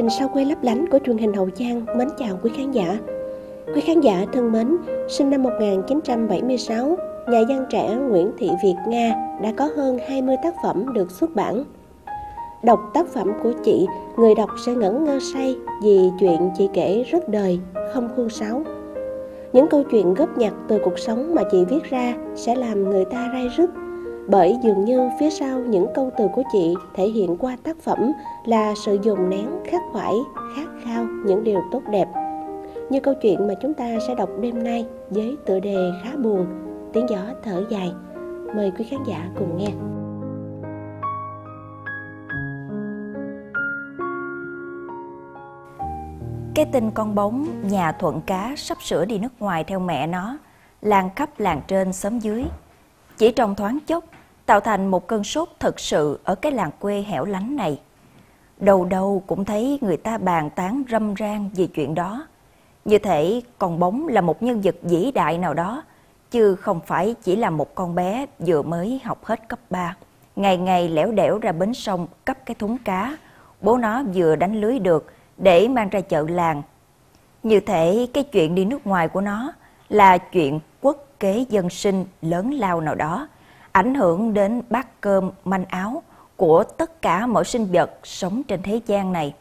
Trình sau quay lấp lánh của truyền hình Hậu Giang mến chào quý khán giả. Quý khán giả thân mến, sinh năm 1976, nhà văn trẻ Nguyễn Thị Việt Nga đã có hơn 20 tác phẩm được xuất bản. Đọc tác phẩm của chị, người đọc sẽ ngẩn ngơ say vì chuyện chị kể rất đời, không khuôn sáo. Những câu chuyện góp nhặt từ cuộc sống mà chị viết ra sẽ làm người ta rai rứt bởi dường như phía sau những câu từ của chị thể hiện qua tác phẩm là sự dùng nén, khắc khoải, khát khao, những điều tốt đẹp. Như câu chuyện mà chúng ta sẽ đọc đêm nay với tựa đề khá buồn, tiếng gió thở dài. Mời quý khán giả cùng nghe. Cái tin con bóng nhà thuận cá sắp sửa đi nước ngoài theo mẹ nó làng khắp làng trên xóm dưới. Chỉ trong thoáng chốc tạo thành một cơn sốt thật sự ở cái làng quê hẻo lánh này. Đầu đầu cũng thấy người ta bàn tán râm ran về chuyện đó. Như thể con bóng là một nhân vật vĩ đại nào đó, chứ không phải chỉ là một con bé vừa mới học hết cấp 3. Ngày ngày lẻo đẻo ra bến sông cấp cái thúng cá, bố nó vừa đánh lưới được để mang ra chợ làng. Như thể cái chuyện đi nước ngoài của nó là chuyện quốc kế dân sinh lớn lao nào đó, ảnh hưởng đến bát cơm manh áo của tất cả mọi sinh vật sống trên thế gian này.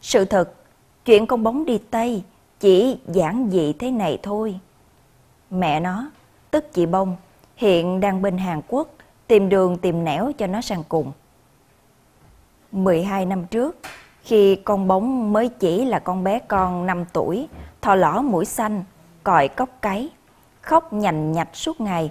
Sự thật, chuyện con bóng đi Tây chỉ giản dị thế này thôi. Mẹ nó, tức chị Bông, hiện đang bên Hàn Quốc tìm đường tìm nẻo cho nó sang cùng. 12 năm trước, khi con bóng mới chỉ là con bé con 5 tuổi, thò lỏ mũi xanh, còi cốc cáy, khóc nhành nhạch suốt ngày,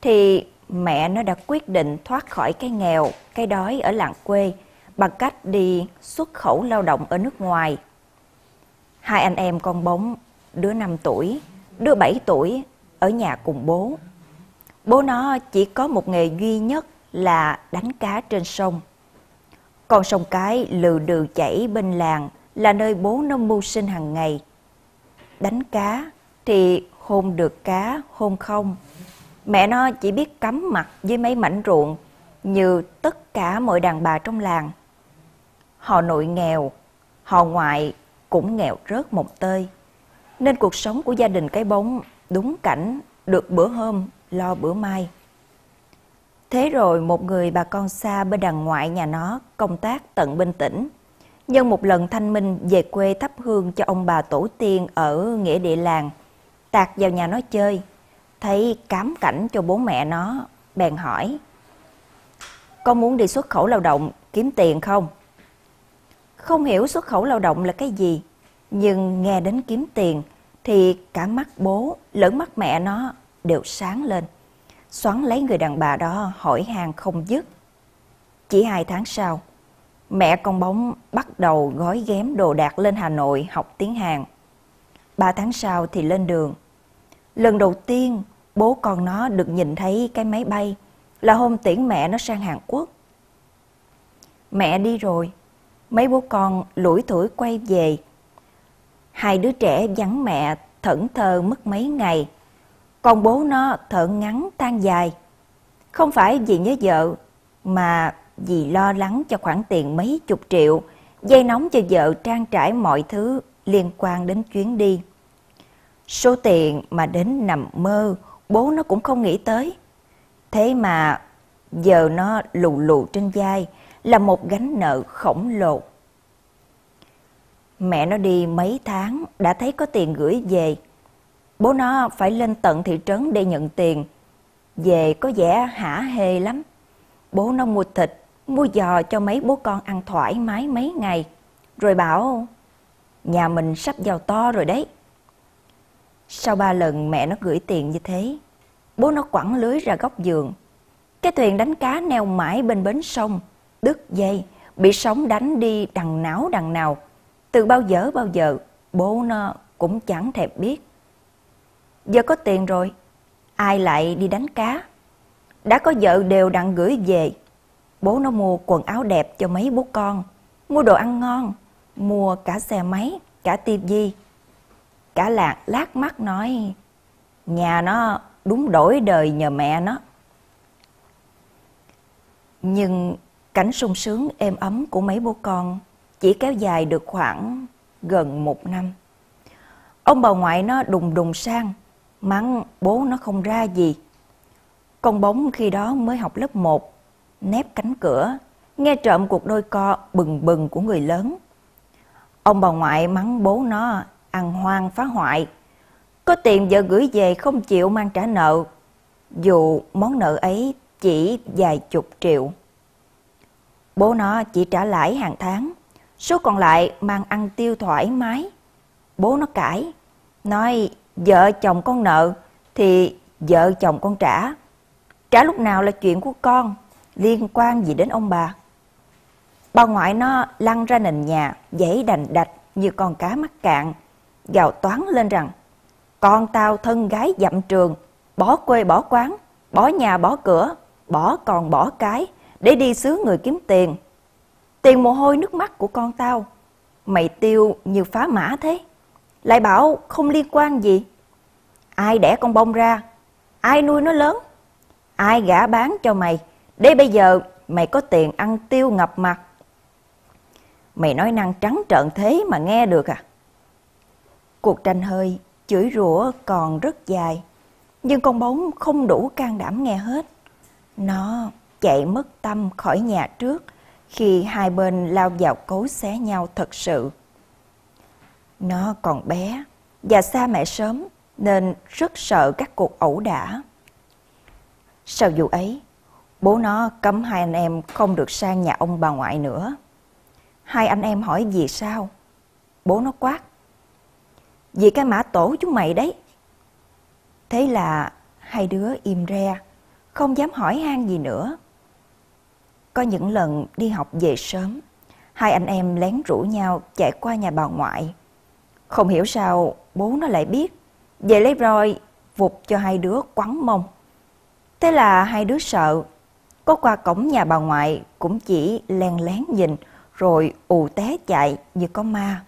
thì mẹ nó đã quyết định thoát khỏi cái nghèo, cái đói ở làng quê bằng cách đi xuất khẩu lao động ở nước ngoài. Hai anh em con bóng, đứa 5 tuổi, đứa 7 tuổi ở nhà cùng bố. Bố nó chỉ có một nghề duy nhất là đánh cá trên sông. Con sông cái lừ đừ chảy bên làng là nơi bố nó mưu sinh hàng ngày. Đánh cá thì hôn được cá, hôn không Mẹ nó chỉ biết cắm mặt với mấy mảnh ruộng như tất cả mọi đàn bà trong làng. Họ nội nghèo, họ ngoại cũng nghèo rớt một tơi. Nên cuộc sống của gia đình cái bóng đúng cảnh được bữa hôm lo bữa mai. Thế rồi một người bà con xa bên đằng ngoại nhà nó công tác tận bên tỉnh. Nhân một lần thanh minh về quê thắp hương cho ông bà tổ tiên ở nghĩa địa làng, tạt vào nhà nó chơi thấy cám cảnh cho bố mẹ nó, bèn hỏi. Con muốn đi xuất khẩu lao động kiếm tiền không? Không hiểu xuất khẩu lao động là cái gì, nhưng nghe đến kiếm tiền thì cả mắt bố lẫn mắt mẹ nó đều sáng lên. Xoắn lấy người đàn bà đó hỏi hàng không dứt. Chỉ hai tháng sau, mẹ con bóng bắt đầu gói ghém đồ đạc lên Hà Nội học tiếng Hàn. Ba tháng sau thì lên đường. Lần đầu tiên bố con nó được nhìn thấy cái máy bay là hôm tiễn mẹ nó sang Hàn Quốc. Mẹ đi rồi, mấy bố con lủi thủi quay về. Hai đứa trẻ vắng mẹ thẫn thờ mất mấy ngày, còn bố nó thở ngắn tan dài. Không phải vì nhớ vợ, mà vì lo lắng cho khoản tiền mấy chục triệu, dây nóng cho vợ trang trải mọi thứ liên quan đến chuyến đi. Số tiền mà đến nằm mơ bố nó cũng không nghĩ tới. Thế mà giờ nó lù lù trên vai là một gánh nợ khổng lồ. Mẹ nó đi mấy tháng đã thấy có tiền gửi về. Bố nó phải lên tận thị trấn để nhận tiền. Về có vẻ hả hê lắm. Bố nó mua thịt, mua giò cho mấy bố con ăn thoải mái mấy ngày. Rồi bảo, nhà mình sắp giàu to rồi đấy. Sau ba lần mẹ nó gửi tiền như thế, bố nó quẳng lưới ra góc giường. Cái thuyền đánh cá neo mãi bên bến sông, đứt dây, bị sóng đánh đi đằng não đằng nào. Từ bao giờ bao giờ, bố nó cũng chẳng thèm biết. Giờ có tiền rồi, ai lại đi đánh cá? Đã có vợ đều đặn gửi về. Bố nó mua quần áo đẹp cho mấy bố con, mua đồ ăn ngon, mua cả xe máy, cả tivi Cả làng lát mắt nói, nhà nó đúng đổi đời nhờ mẹ nó. Nhưng cảnh sung sướng êm ấm của mấy bố con chỉ kéo dài được khoảng gần một năm. Ông bà ngoại nó đùng đùng sang, mắng bố nó không ra gì. Con bóng khi đó mới học lớp 1, nép cánh cửa, nghe trộm cuộc đôi co bừng bừng của người lớn. Ông bà ngoại mắng bố nó ăn hoang phá hoại. Có tiền vợ gửi về không chịu mang trả nợ, dù món nợ ấy chỉ vài chục triệu. Bố nó chỉ trả lãi hàng tháng, số còn lại mang ăn tiêu thoải mái. Bố nó cãi, nói vợ chồng con nợ thì vợ chồng con trả. Trả lúc nào là chuyện của con, liên quan gì đến ông bà. Bà ngoại nó lăn ra nền nhà, dãy đành đạch như con cá mắc cạn, gào toán lên rằng con tao thân gái dặm trường, bỏ quê bỏ quán, bỏ nhà bỏ cửa, bỏ còn bỏ cái để đi xứ người kiếm tiền. Tiền mồ hôi nước mắt của con tao, mày tiêu như phá mã thế. Lại bảo không liên quan gì. Ai đẻ con bông ra, ai nuôi nó lớn, ai gả bán cho mày, để bây giờ mày có tiền ăn tiêu ngập mặt. Mày nói năng trắng trợn thế mà nghe được à? Cuộc tranh hơi, chửi rủa còn rất dài, nhưng con bóng không đủ can đảm nghe hết. Nó chạy mất tâm khỏi nhà trước khi hai bên lao vào cấu xé nhau thật sự. Nó còn bé và xa mẹ sớm nên rất sợ các cuộc ẩu đả. Sau vụ ấy, bố nó cấm hai anh em không được sang nhà ông bà ngoại nữa. Hai anh em hỏi vì sao? Bố nó quát. Vì cái mã tổ chúng mày đấy. Thế là hai đứa im re, không dám hỏi han gì nữa. Có những lần đi học về sớm, hai anh em lén rủ nhau chạy qua nhà bà ngoại. Không hiểu sao bố nó lại biết, về lấy roi vụt cho hai đứa quắn mông. Thế là hai đứa sợ, có qua cổng nhà bà ngoại cũng chỉ len lén nhìn rồi ù té chạy như có ma.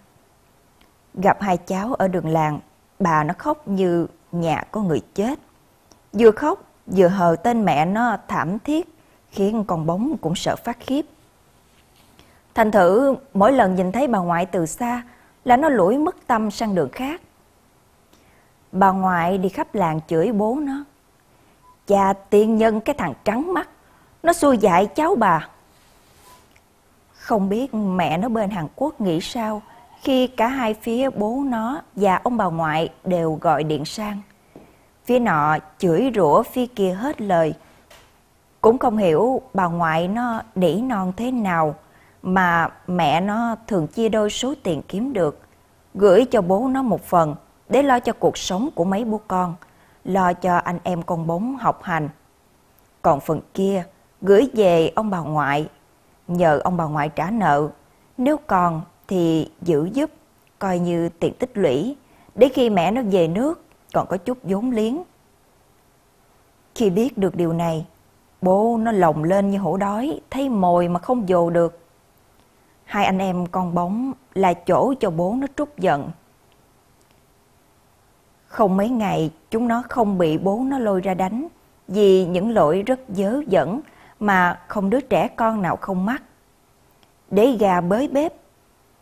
Gặp hai cháu ở đường làng, bà nó khóc như nhà có người chết. Vừa khóc vừa hờ tên mẹ nó thảm thiết khiến con bóng cũng sợ phát khiếp. Thành thử mỗi lần nhìn thấy bà ngoại từ xa là nó lủi mất tâm sang đường khác. Bà ngoại đi khắp làng chửi bố nó. Cha tiên nhân cái thằng trắng mắt, nó xui dại cháu bà. Không biết mẹ nó bên Hàn Quốc nghĩ sao khi cả hai phía bố nó và ông bà ngoại đều gọi điện sang. Phía nọ chửi rủa phía kia hết lời. Cũng không hiểu bà ngoại nó đỉ non thế nào mà mẹ nó thường chia đôi số tiền kiếm được, gửi cho bố nó một phần để lo cho cuộc sống của mấy bố con, lo cho anh em con bốn học hành. Còn phần kia gửi về ông bà ngoại, nhờ ông bà ngoại trả nợ, nếu còn thì giữ giúp, coi như tiền tích lũy, để khi mẹ nó về nước còn có chút vốn liếng. Khi biết được điều này, bố nó lồng lên như hổ đói, thấy mồi mà không dồ được. Hai anh em con bóng là chỗ cho bố nó trút giận. Không mấy ngày chúng nó không bị bố nó lôi ra đánh vì những lỗi rất dớ dẫn mà không đứa trẻ con nào không mắc. Để gà bới bếp,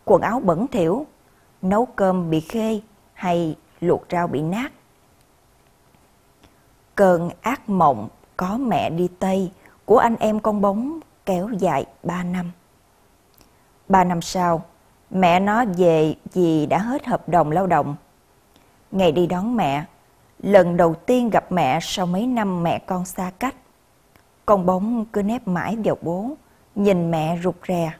quần áo bẩn thỉu, nấu cơm bị khê hay luộc rau bị nát. Cơn ác mộng có mẹ đi Tây của anh em con bóng kéo dài ba năm. Ba năm sau, mẹ nó về vì đã hết hợp đồng lao động. Ngày đi đón mẹ, lần đầu tiên gặp mẹ sau mấy năm mẹ con xa cách. Con bóng cứ nép mãi vào bố, nhìn mẹ rụt rè.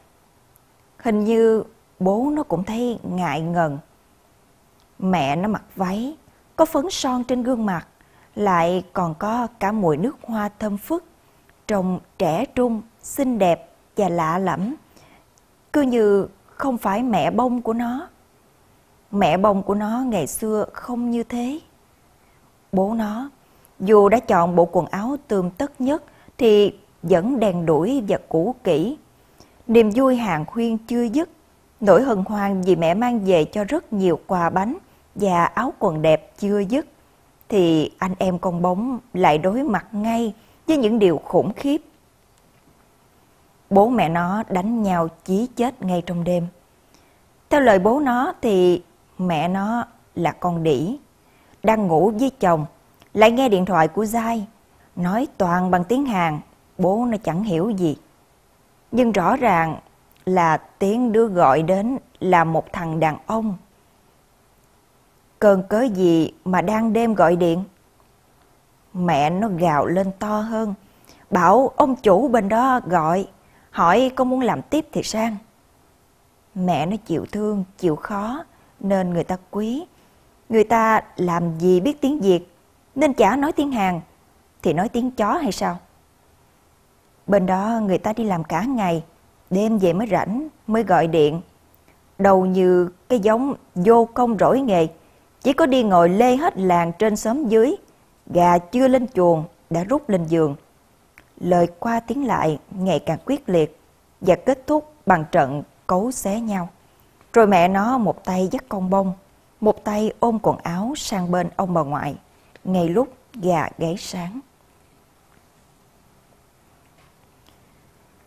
Hình như bố nó cũng thấy ngại ngần. Mẹ nó mặc váy, có phấn son trên gương mặt, lại còn có cả mùi nước hoa thơm phức, trông trẻ trung, xinh đẹp và lạ lẫm. Cứ như không phải mẹ bông của nó. Mẹ bông của nó ngày xưa không như thế. Bố nó, dù đã chọn bộ quần áo tươm tất nhất, thì vẫn đèn đuổi và cũ kỹ. Niềm vui hàng khuyên chưa dứt, nỗi hân hoan vì mẹ mang về cho rất nhiều quà bánh và áo quần đẹp chưa dứt, thì anh em con bóng lại đối mặt ngay với những điều khủng khiếp. Bố mẹ nó đánh nhau chí chết ngay trong đêm. Theo lời bố nó thì mẹ nó là con đỉ, đang ngủ với chồng, lại nghe điện thoại của Giai, nói toàn bằng tiếng Hàn, bố nó chẳng hiểu gì. Nhưng rõ ràng là tiếng đứa gọi đến là một thằng đàn ông. Cơn cớ gì mà đang đêm gọi điện? Mẹ nó gào lên to hơn, bảo ông chủ bên đó gọi, hỏi có muốn làm tiếp thì sang. Mẹ nó chịu thương, chịu khó, nên người ta quý. Người ta làm gì biết tiếng Việt, nên chả nói tiếng Hàn, thì nói tiếng chó hay sao? Bên đó người ta đi làm cả ngày, đêm về mới rảnh, mới gọi điện. Đầu như cái giống vô công rỗi nghề, chỉ có đi ngồi lê hết làng trên xóm dưới, gà chưa lên chuồng đã rút lên giường. Lời qua tiếng lại ngày càng quyết liệt và kết thúc bằng trận cấu xé nhau. Rồi mẹ nó một tay dắt con bông, một tay ôm quần áo sang bên ông bà ngoại, ngay lúc gà gáy sáng.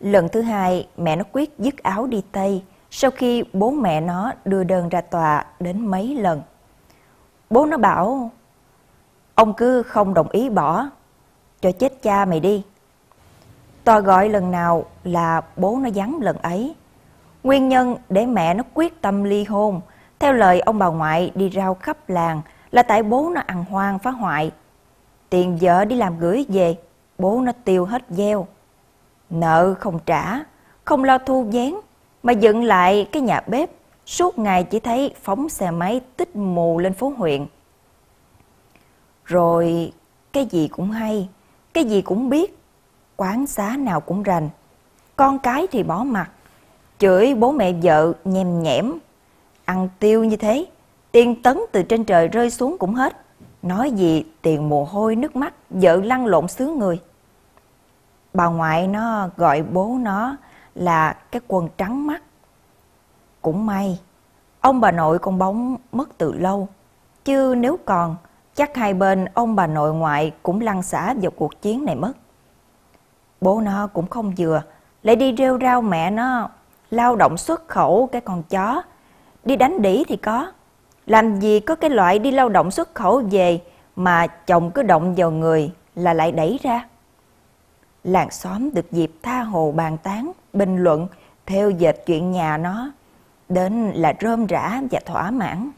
Lần thứ hai, mẹ nó quyết dứt áo đi Tây sau khi bố mẹ nó đưa đơn ra tòa đến mấy lần. Bố nó bảo, ông cứ không đồng ý bỏ, cho chết cha mày đi. Tòa gọi lần nào là bố nó vắng lần ấy. Nguyên nhân để mẹ nó quyết tâm ly hôn, theo lời ông bà ngoại đi rao khắp làng là tại bố nó ăn hoang phá hoại. Tiền vợ đi làm gửi về, bố nó tiêu hết gieo. Nợ không trả, không lo thu vén, mà dựng lại cái nhà bếp, suốt ngày chỉ thấy phóng xe máy tích mù lên phố huyện. Rồi cái gì cũng hay, cái gì cũng biết, quán xá nào cũng rành. Con cái thì bỏ mặt, chửi bố mẹ vợ nhem nhẽm, ăn tiêu như thế, tiền tấn từ trên trời rơi xuống cũng hết. Nói gì tiền mồ hôi nước mắt, vợ lăn lộn xứ người. Bà ngoại nó gọi bố nó là cái quần trắng mắt. Cũng may, ông bà nội con bóng mất từ lâu. Chứ nếu còn, chắc hai bên ông bà nội ngoại cũng lăn xả vào cuộc chiến này mất. Bố nó cũng không vừa, lại đi rêu rao mẹ nó lao động xuất khẩu cái con chó. Đi đánh đỉ thì có. Làm gì có cái loại đi lao động xuất khẩu về mà chồng cứ động vào người là lại đẩy ra. Làng xóm được dịp tha hồ bàn tán, bình luận, theo dệt chuyện nhà nó, đến là rơm rã và thỏa mãn.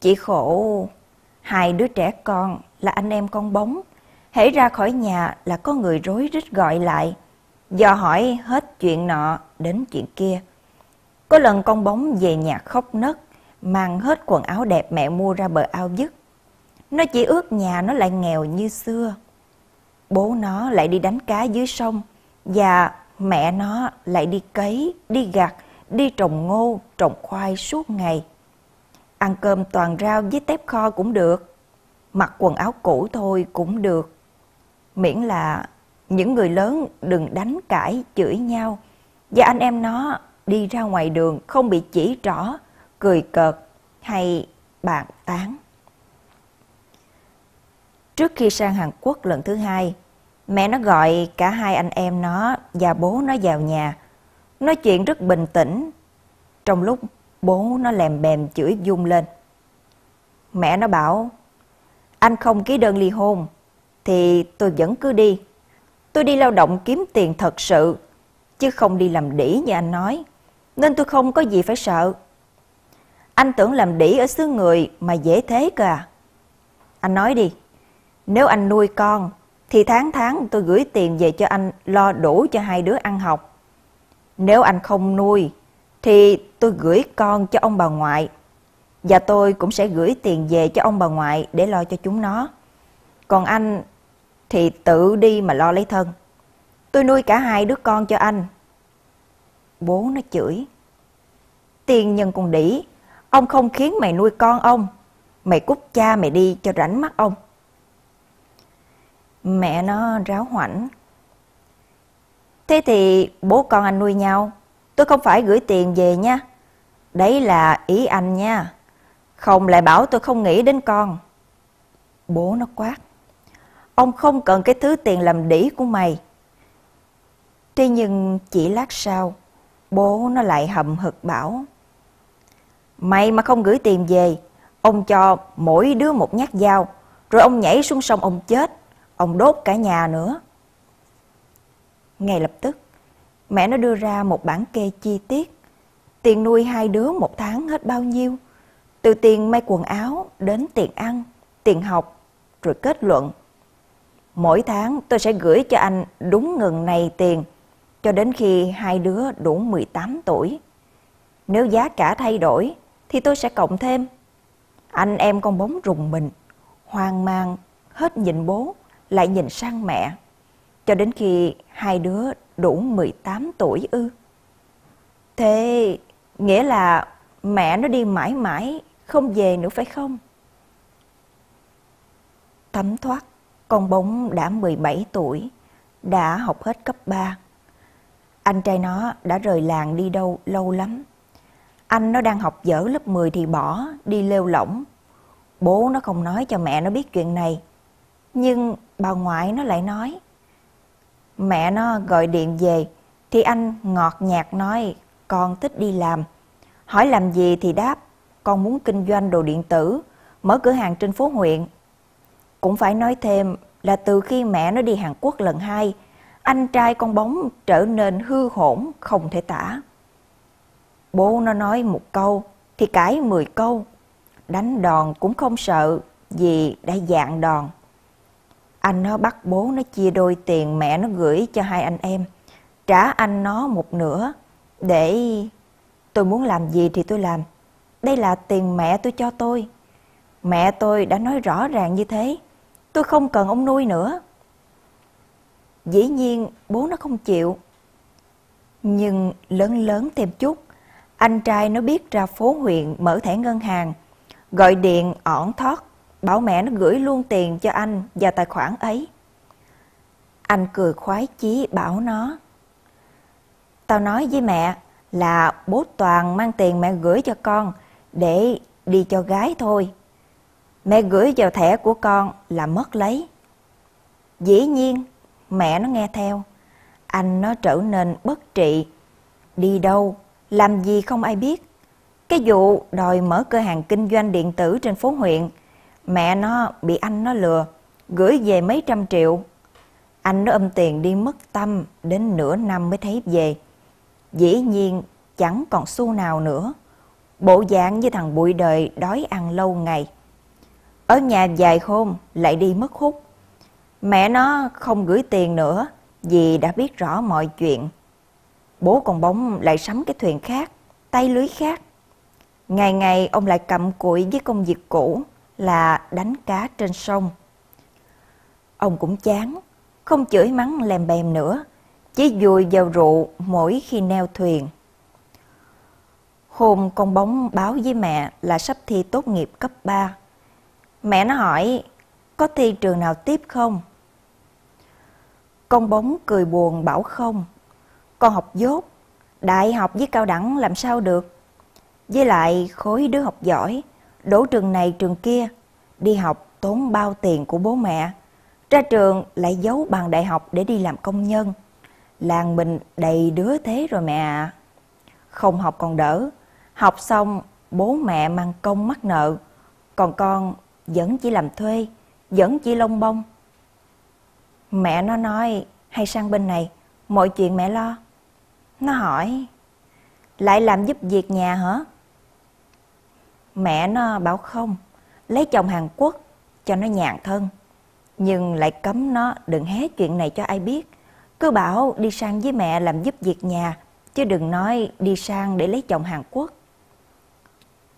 Chỉ khổ hai đứa trẻ con là anh em con bóng, hãy ra khỏi nhà là có người rối rít gọi lại, do hỏi hết chuyện nọ đến chuyện kia. Có lần con bóng về nhà khóc nấc, mang hết quần áo đẹp mẹ mua ra bờ ao dứt. Nó chỉ ước nhà nó lại nghèo như xưa. Bố nó lại đi đánh cá dưới sông và mẹ nó lại đi cấy, đi gặt, đi trồng ngô, trồng khoai suốt ngày. Ăn cơm toàn rau với tép kho cũng được, mặc quần áo cũ thôi cũng được. Miễn là những người lớn đừng đánh cãi, chửi nhau và anh em nó đi ra ngoài đường không bị chỉ trỏ, cười cợt hay bàn tán. Trước khi sang Hàn Quốc lần thứ hai, mẹ nó gọi cả hai anh em nó và bố nó vào nhà. Nói chuyện rất bình tĩnh. Trong lúc bố nó lèm bèm chửi dung lên. Mẹ nó bảo, anh không ký đơn ly hôn, thì tôi vẫn cứ đi. Tôi đi lao động kiếm tiền thật sự, chứ không đi làm đỉ như anh nói. Nên tôi không có gì phải sợ. Anh tưởng làm đỉ ở xứ người mà dễ thế cơ à? Anh nói đi, nếu anh nuôi con, thì tháng tháng tôi gửi tiền về cho anh lo đủ cho hai đứa ăn học. Nếu anh không nuôi, thì tôi gửi con cho ông bà ngoại. Và tôi cũng sẽ gửi tiền về cho ông bà ngoại để lo cho chúng nó. Còn anh thì tự đi mà lo lấy thân. Tôi nuôi cả hai đứa con cho anh. Bố nó chửi. Tiền nhân con đỉ, ông không khiến mày nuôi con ông. Mày cút cha mày đi cho rảnh mắt ông. Mẹ nó ráo hoảnh. Thế thì bố con anh nuôi nhau, tôi không phải gửi tiền về nha. Đấy là ý anh nha. Không lại bảo tôi không nghĩ đến con. Bố nó quát. Ông không cần cái thứ tiền làm đỉ của mày. Thế nhưng chỉ lát sau, Bố nó lại hậm hực bảo. Mày mà không gửi tiền về, ông cho mỗi đứa một nhát dao, rồi ông nhảy xuống sông ông chết, ông đốt cả nhà nữa. Ngay lập tức, mẹ nó đưa ra một bản kê chi tiết. Tiền nuôi hai đứa một tháng hết bao nhiêu? Từ tiền may quần áo đến tiền ăn, tiền học, rồi kết luận. Mỗi tháng tôi sẽ gửi cho anh đúng ngừng này tiền, cho đến khi hai đứa đủ 18 tuổi. Nếu giá cả thay đổi, thì tôi sẽ cộng thêm. Anh em con bóng rùng mình, hoang mang, hết nhìn bố, lại nhìn sang mẹ. Cho đến khi hai đứa đủ 18 tuổi ư. Thế nghĩa là mẹ nó đi mãi mãi, không về nữa phải không? Thấm thoát, con bóng đã 17 tuổi, đã học hết cấp 3. Anh trai nó đã rời làng đi đâu lâu lắm. Anh nó đang học dở lớp 10 thì bỏ, đi lêu lỏng. Bố nó không nói cho mẹ nó biết chuyện này. Nhưng bà ngoại nó lại nói. Mẹ nó gọi điện về thì anh ngọt nhạt nói con thích đi làm. Hỏi làm gì thì đáp con muốn kinh doanh đồ điện tử, mở cửa hàng trên phố huyện. Cũng phải nói thêm là từ khi mẹ nó đi Hàn Quốc lần hai, anh trai con bóng trở nên hư hỗn không thể tả. Bố nó nói một câu thì cãi mười câu, đánh đòn cũng không sợ vì đã dạng đòn. Anh nó bắt bố nó chia đôi tiền mẹ nó gửi cho hai anh em, trả anh nó một nửa để tôi muốn làm gì thì tôi làm. Đây là tiền mẹ tôi cho tôi. Mẹ tôi đã nói rõ ràng như thế. Tôi không cần ông nuôi nữa. Dĩ nhiên bố nó không chịu. Nhưng lớn lớn thêm chút, anh trai nó biết ra phố huyện mở thẻ ngân hàng, gọi điện ỏn thoát, bảo mẹ nó gửi luôn tiền cho anh vào tài khoản ấy. Anh cười khoái chí bảo nó. Tao nói với mẹ là bố Toàn mang tiền mẹ gửi cho con để đi cho gái thôi. Mẹ gửi vào thẻ của con là mất lấy. Dĩ nhiên, mẹ nó nghe theo. Anh nó trở nên bất trị. Đi đâu, làm gì không ai biết. Cái vụ đòi mở cửa hàng kinh doanh điện tử trên phố huyện, mẹ nó bị anh nó lừa, gửi về mấy trăm triệu. Anh nó âm tiền đi mất tâm đến nửa năm mới thấy về. Dĩ nhiên chẳng còn xu nào nữa. Bộ dạng như thằng bụi đời đói ăn lâu ngày. Ở nhà dài hôm lại đi mất hút. Mẹ nó không gửi tiền nữa vì đã biết rõ mọi chuyện. Bố con bóng lại sắm cái thuyền khác, tay lưới khác. Ngày ngày ông lại cầm cụi với công việc cũ là đánh cá trên sông. Ông cũng chán, không chửi mắng lèm bèm nữa, chỉ vùi vào rượu mỗi khi neo thuyền. Hôm con bóng báo với mẹ là sắp thi tốt nghiệp cấp 3. Mẹ nó hỏi, có thi trường nào tiếp không? Con bóng cười buồn bảo không. Con học dốt, đại học với cao đẳng làm sao được. Với lại khối đứa học giỏi, đổ trường này trường kia, đi học tốn bao tiền của bố mẹ. Ra trường lại giấu bằng đại học để đi làm công nhân. Làng mình đầy đứa thế rồi mẹ ạ. Không học còn đỡ, học xong bố mẹ mang công mắc nợ, còn con vẫn chỉ làm thuê, vẫn chỉ lông bông. Mẹ nó nói, hay sang bên này, mọi chuyện mẹ lo. Nó hỏi, lại làm giúp việc nhà hả? Mẹ nó bảo không, lấy chồng Hàn Quốc cho nó nhàn thân. Nhưng lại cấm nó đừng hé chuyện này cho ai biết. Cứ bảo đi sang với mẹ làm giúp việc nhà, chứ đừng nói đi sang để lấy chồng Hàn Quốc.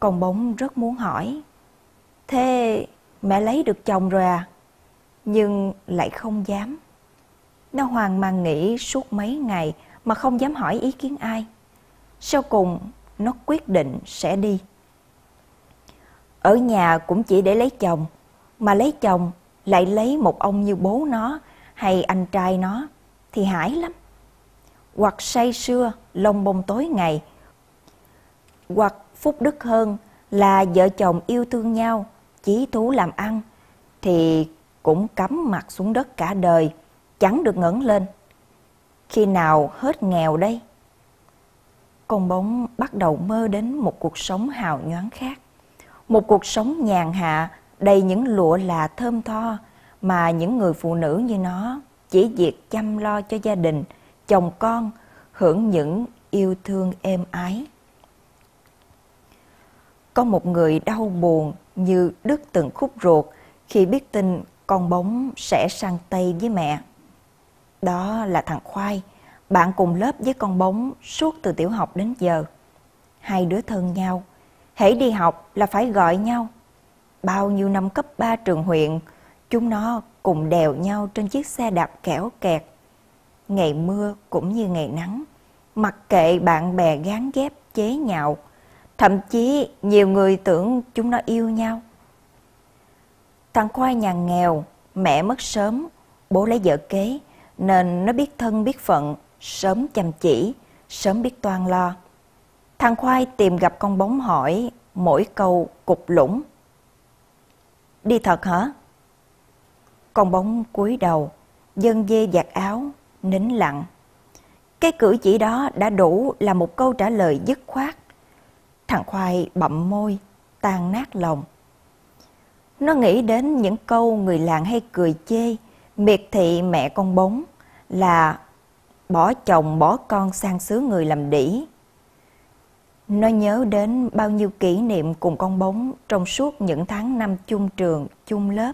Con bóng rất muốn hỏi, thế mẹ lấy được chồng rồi à? Nhưng lại không dám. Nó hoang mang nghĩ suốt mấy ngày mà không dám hỏi ý kiến ai. Sau cùng, nó quyết định sẽ đi. Ở nhà cũng chỉ để lấy chồng, mà lấy chồng lại lấy một ông như bố nó hay anh trai nó thì hãi lắm. Hoặc say sưa, lông bông tối ngày. Hoặc phúc đức hơn là vợ chồng yêu thương nhau, chí thú làm ăn, thì cũng cắm mặt xuống đất cả đời, chẳng được ngẩng lên. Khi nào hết nghèo đây? con bóng bắt đầu mơ đến một cuộc sống hào nhoáng khác. Một cuộc sống nhàn hạ, đầy những lụa là thơm tho mà những người phụ nữ như nó chỉ việc chăm lo cho gia đình, chồng con, hưởng những yêu thương êm ái. Có một người đau buồn như đứt từng khúc ruột khi biết tin con bóng sẽ sang Tây với mẹ. Đó là thằng Khoai, bạn cùng lớp với con bóng suốt từ tiểu học đến giờ. Hai đứa thân nhau, hãy đi học là phải gọi nhau. Bao nhiêu năm cấp 3 trường huyện, chúng nó cùng đèo nhau trên chiếc xe đạp kẻo kẹt. Ngày mưa cũng như ngày nắng, mặc kệ bạn bè gán ghép chế nhạo, thậm chí nhiều người tưởng chúng nó yêu nhau. Thằng Khoai nhà nghèo, mẹ mất sớm, bố lấy vợ kế, nên nó biết thân biết phận, sớm chăm chỉ, sớm biết toan lo. Thằng Khoai tìm gặp con bóng hỏi mỗi câu cục lũng. Đi thật hả? Con bóng cúi đầu, dân dê giặt áo, nín lặng. Cái cử chỉ đó đã đủ là một câu trả lời dứt khoát. Thằng Khoai bậm môi, tan nát lòng. Nó nghĩ đến những câu người làng hay cười chê, miệt thị mẹ con bóng là bỏ chồng bỏ con sang xứ người làm đỉ. Nó nhớ đến bao nhiêu kỷ niệm cùng con bóng trong suốt những tháng năm chung trường, chung lớp.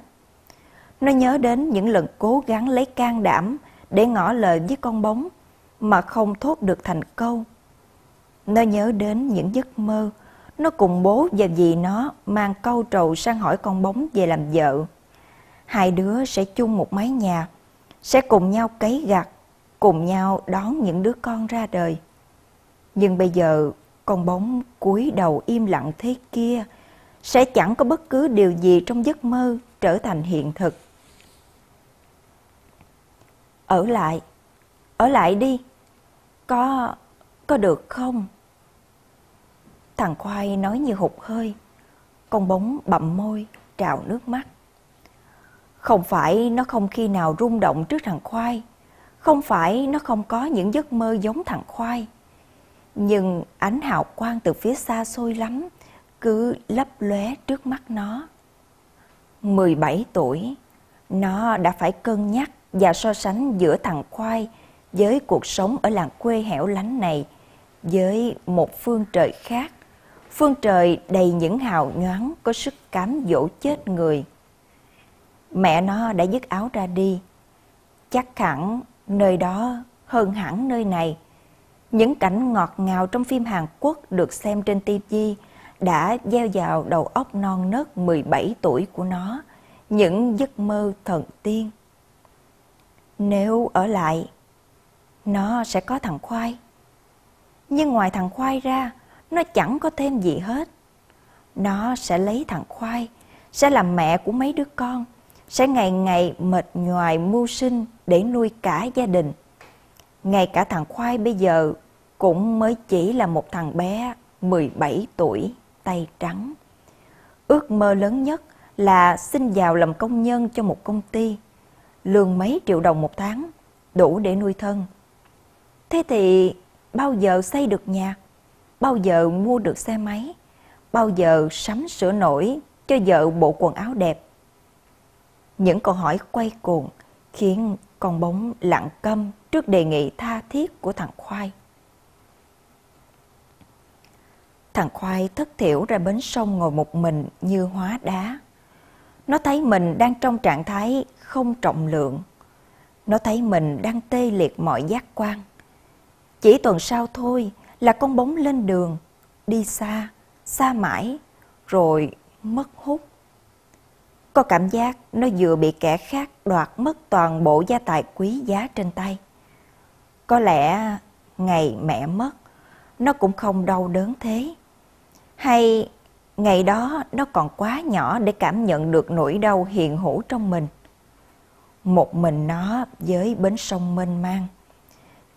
Nó nhớ đến những lần cố gắng lấy can đảm để ngỏ lời với con bóng mà không thốt được thành câu. Nó nhớ đến những giấc mơ nó cùng bố và dì nó mang câu trầu sang hỏi con bóng về làm vợ. Hai đứa sẽ chung một mái nhà, sẽ cùng nhau cấy gặt, cùng nhau đón những đứa con ra đời. Nhưng bây giờ con bóng cúi đầu im lặng thế kia sẽ chẳng có bất cứ điều gì trong giấc mơ trở thành hiện thực. Ở lại, ở lại đi. Có, có được không? Thằng Khoai nói như hụt hơi. Con bóng bậm môi, trào nước mắt. Không phải nó không khi nào rung động trước thằng Khoai. Không phải nó không có những giấc mơ giống thằng Khoai. Nhưng ánh hào quang từ phía xa xôi lắm, cứ lấp lóe trước mắt nó. 17 tuổi, nó đã phải cân nhắc và so sánh giữa thằng Khoai với cuộc sống ở làng quê hẻo lánh này với một phương trời khác phương trời đầy những hào nhoáng có sức cám dỗ chết người. Mẹ nó đã dứt áo ra đi. Chắc hẳn nơi đó hơn hẳn nơi này. Những cảnh ngọt ngào trong phim Hàn Quốc được xem trên TV đã gieo vào đầu óc non nớt 17 tuổi của nó những giấc mơ thần tiên. Nếu ở lại, nó sẽ có thằng Khoai. Nhưng ngoài thằng Khoai ra, nó chẳng có thêm gì hết. Nó sẽ lấy thằng Khoai, sẽ làm mẹ của mấy đứa con, sẽ ngày ngày mệt nhoài mưu sinh để nuôi cả gia đình. Ngay cả thằng Khoai bây giờ cũng mới chỉ là một thằng bé 17 tuổi, tay trắng. Ước mơ lớn nhất là xin vào làm công nhân cho một công ty, lương mấy triệu đồng một tháng, đủ để nuôi thân. Thế thì bao giờ xây được nhà? bao giờ mua được xe máy, bao giờ sắm sửa nổi cho vợ bộ quần áo đẹp. Những câu hỏi quay cuồng khiến con bóng lặng câm trước đề nghị tha thiết của thằng Khoai. Thằng Khoai thất thiểu ra bến sông ngồi một mình như hóa đá. Nó thấy mình đang trong trạng thái không trọng lượng. Nó thấy mình đang tê liệt mọi giác quan. Chỉ tuần sau thôi là con bóng lên đường, đi xa, xa mãi, rồi mất hút. Có cảm giác nó vừa bị kẻ khác đoạt mất toàn bộ gia tài quý giá trên tay. Có lẽ ngày mẹ mất, nó cũng không đau đớn thế. Hay ngày đó nó còn quá nhỏ để cảm nhận được nỗi đau hiện hữu trong mình. Một mình nó với bến sông mênh mang.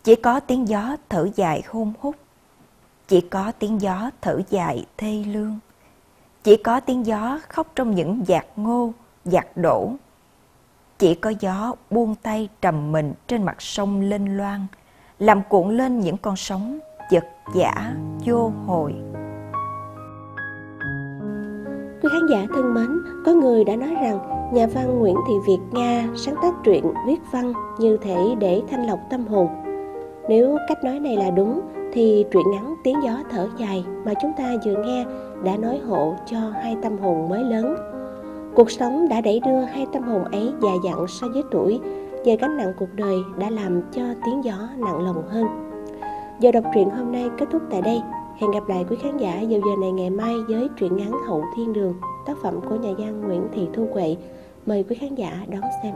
Chỉ có tiếng gió thở dài hôn hút chỉ có tiếng gió thở dài thê lương. Chỉ có tiếng gió khóc trong những giạt ngô, giạt đổ. Chỉ có gió buông tay trầm mình trên mặt sông lên loan, làm cuộn lên những con sóng giật giả vô hồi Quý khán giả thân mến, có người đã nói rằng nhà văn Nguyễn Thị Việt Nga sáng tác truyện viết văn như thể để thanh lọc tâm hồn. Nếu cách nói này là đúng thì truyện ngắn Tiếng gió thở dài mà chúng ta vừa nghe đã nói hộ cho hai tâm hồn mới lớn. Cuộc sống đã đẩy đưa hai tâm hồn ấy già dặn so với tuổi, giờ gánh nặng cuộc đời đã làm cho tiếng gió nặng lòng hơn. Giờ đọc truyện hôm nay kết thúc tại đây. Hẹn gặp lại quý khán giả vào giờ này ngày mai với truyện ngắn Hậu Thiên Đường, tác phẩm của nhà văn Nguyễn Thị Thu Quệ. Mời quý khán giả đón xem.